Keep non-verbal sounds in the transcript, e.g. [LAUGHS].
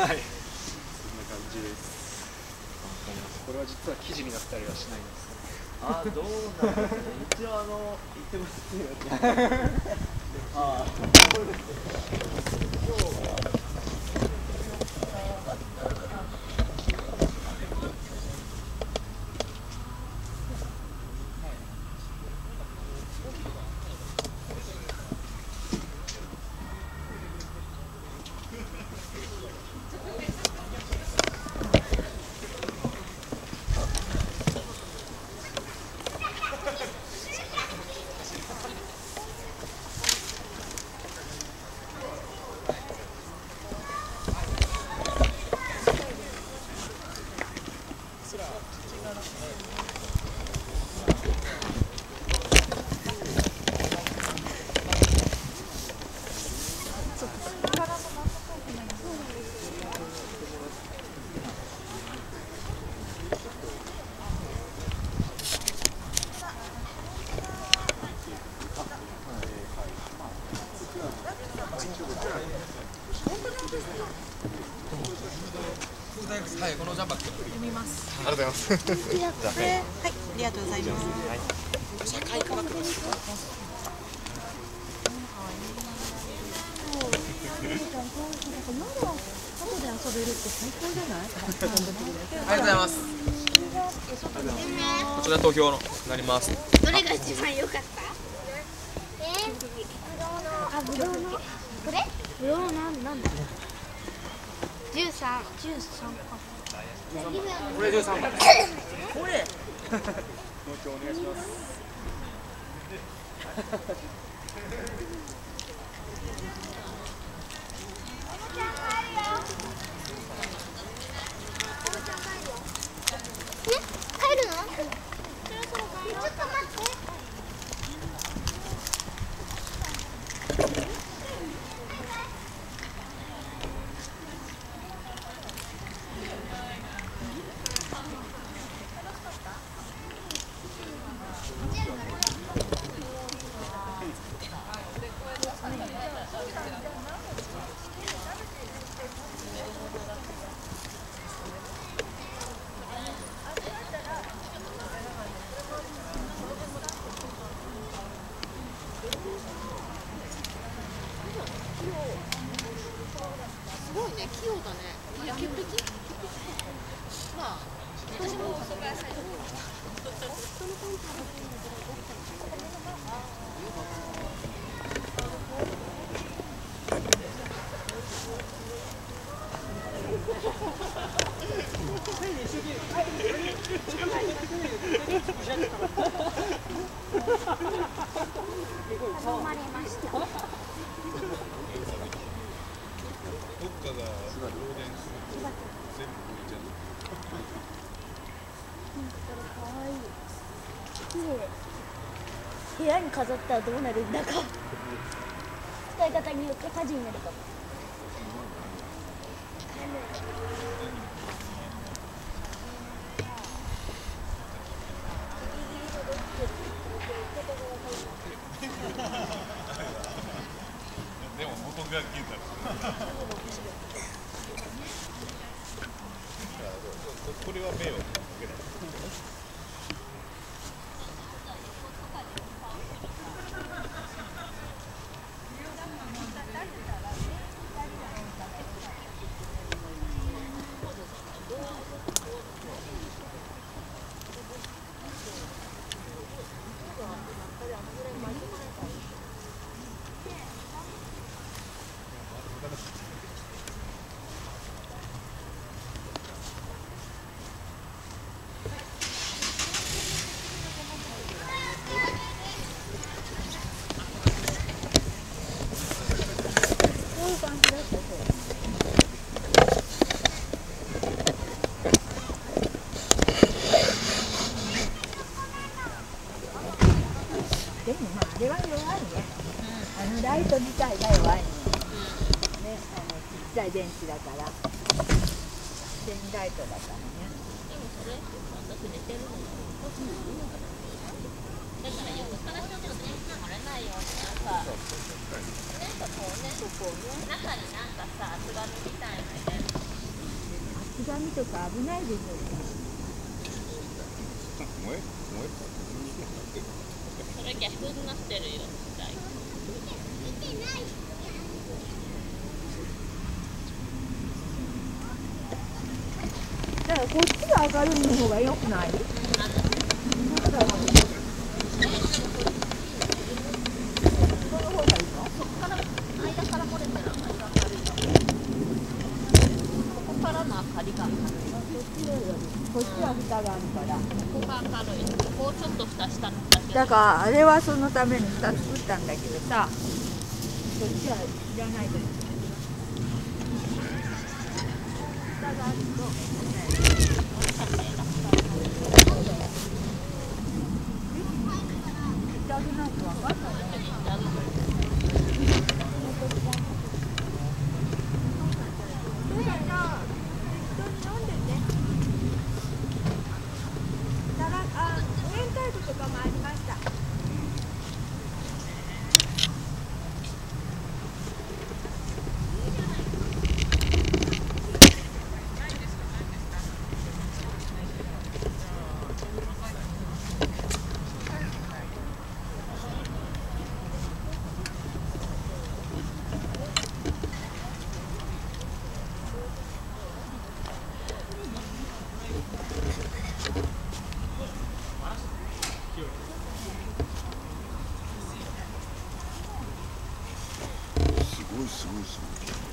はい。そんな感じです。これは実は記事になったりはしないんですあどうなんですかね。一応あの言ってますよ [LAUGHS] あこれですはい、このジャンバック。読みます。ありがとうございます。はい、ありがとうございます。はい、社会科学部ですか。遊べるって最高じゃない？ありがとうございます。こちら投票のなります。どれが一番良かった？えー、あ、ぶどうのこれ？ぶどうなんなんだ？十三、十三。これ十三。これ。もう一丁お願いします。すごいね、器用だね。野球的まあ、私もそこ野菜頼まれました。どっかが漏電すると全部浮いちゃう。かわいい。綺麗。部屋に飾ったらどうなるんだか。使い方によって火事になるかも。でも元が消えたこれは迷惑でもまああれは弱いね、あのライト自体が弱いね、ね。あのちっちゃい電池だから電ライトだからね。でもそれ私寝てるのだから横からしても電気が漏れないようになんかなんかこうね。そこをね。中になんかさ津軽みたいなね。津波とか危ないでしょ燃え燃えそれ逆になってるよ時代だからこっちが明るいの方が良くないから漏れてる間が明るいここからの明かりが明るいこっちは蓋があるからここが明るいここをちょっと蓋しただからあれはそのために蓋作ったんだけどさ。そっちはいらないと蓋があると蓋がないと分かんないすごいすごいすごい。